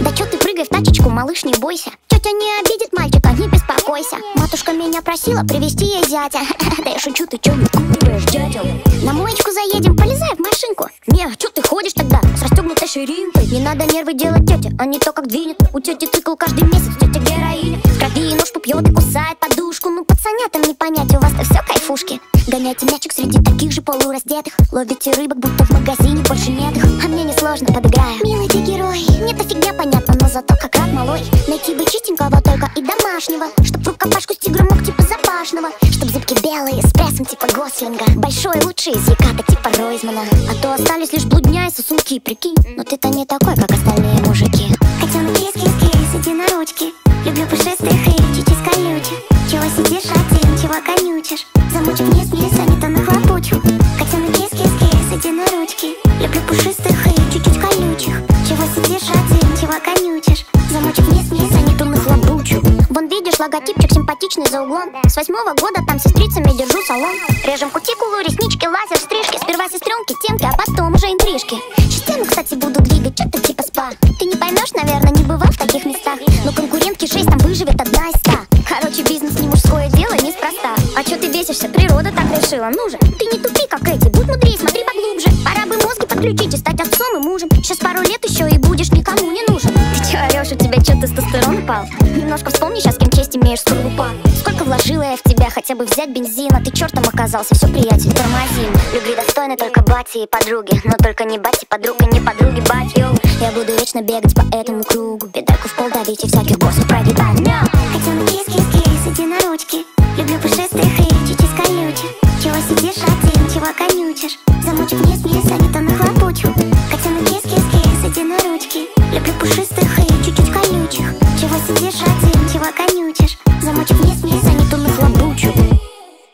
Да чё ты прыгай в тачечку, малыш, не бойся. Тетя не обидит мальчика, не беспокойся. Матушка меня просила привезти ей зятя. Да я шучу, ты чё не купаешь, дядя? На моечку заедем, полезай в машинку. Не, а чё ты ходишь тогда с расстёгнутой ширинкой? Не надо нервы делать тетя, а не то как двинет. У тети цикл каждый месяц, тетя героиня. В крови ножку пьет и кусает подушку. Ну пацанятам не понять, у вас-то все кайфушки Гоняйте мячик среди таких же полураздетых. Ловите рыбок, будто в магазине больше нет их. А мне несложно, подыграю. Милый ты герой, мне-то фигня понятна Но зато как рад малой. Найти бы чистенького только и домашнего. Чтоб рукопашку с тигром мог типа запашного. Чтоб зубки белые, с прессом типа Гослинга. Большой лучший из Яката типа Ройзмана. А то остались лишь блудня и сосунки, прикинь. Но ты-то не такой, как остальные мужики. Котенок кис-кис-кис, иди на ручки. Люблю пушистых и чуть-чуть колючих Чего сидишь один, чего конючишь? Замучу вниз-вниз, а не то нахлопочу Котенок кис-кис-кис, иди на ручки. Люблю пушистых и чуть-чуть колючих. Чего сидишь один, чего конючишь? Замучу вниз-вниз, а не то нахлопочу Вон видишь логотипчик симпатичный за углом. С восьмого года там сестрицами держу салон. Режем кутикулу, реснички, лазер, стрижки. Сперва сестренки, темки, а потом уже интрижки. Систему, кстати, буду двигать, что-то типа спа. Ты не поймешь, наверное, не бывал в таких местах. Но конкурентки чё ты бесишься? Природа так решила. Ну же, ты не тупи, как эти, будь мудрее, смотри поглубже. Пора бы мозги подключить и стать отцом и мужем. Сейчас пару лет еще и будешь никому не нужен. Ты чё орёшь, у тебя чё тестостерон упал? Немножко вспомни сейчас, кем честь имеешь скорлупа Сколько вложила я в тебя, хотя бы взять бензин А ты чертом оказался, все, приятель, тормозим Любви достойны только бати и подруги. Но только не бати, подруга, не подруги, бать, Я буду вечно бегать по этому кругу. Педальку в пол давить и всяких боссов прогибать конючишь Замучу вниз-вниз, а не то нахлопочу Котенок кис-кис-кис, на ручки Люблю пушистых и чуть-чуть колючих. Чего сидишь один, чего конючишь? А не